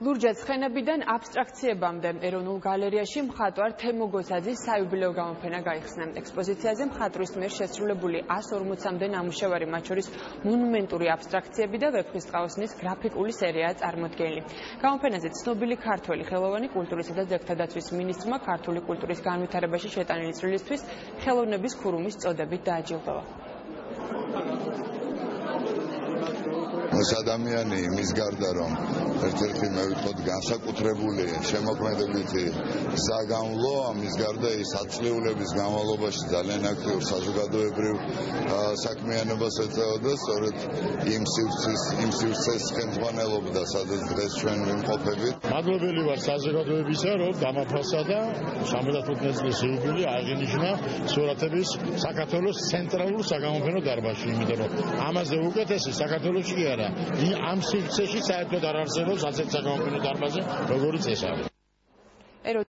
ლურჯად ცხენებიდან აბსტრაქციებამდე ეროვნულ გალერეაში მხატვარ თემო გოსაძის საიუბილეო გამოფენა გაიხსნა. ექსპოზიციაზე მხატვრის მიერ შესრულებული 140-მდე ნამუშევარი, მათ შორის მონუმენტური აბსტრაქციები და ვეფხისტყაოსნის გრაფიკული სერიაა წარმოდგენილი. გამოფენაზე ცნობილი ქართველი ხელოვანი კულტურისა და ძეგლთა დაცვის მინისტრმა ქართული კულტურის განვითარებაში შეტანილი წვლილისთვის ხელოვნების ქურუმის წოდებით დააჯილდოვა. ეს ადამიანი იმის გარდა რომ ერთ-ერთი მე ვიტყოდ განსაკუთრებული შემოქმედებითი საგამლო ამის გარდა ის აწლიულების განმავლობაში ძალიან აქტიურ საზოგადოებრივ საქმიანობას ეწეოდა სწორედ იმ სივრცის იმ სივრცეს ხელმძღვანელობდა სადაც დღეს ჩვენ ვიმყოფებით მადლობელი ვარ საზოგადოებისა რომ დამაფასა და 75 წლის იუბილე აღინიშნა სურათების საქართველოს ცენტრალურ საგამოფენო დარბაზში იმიტომ რომ ამაზე უკეთესი საქართველოსში კი არა ამ სივრცეში საერთოდ არ არსებობს ასეთ საკონკრეტო დარბაზი, როგორც ეს არის.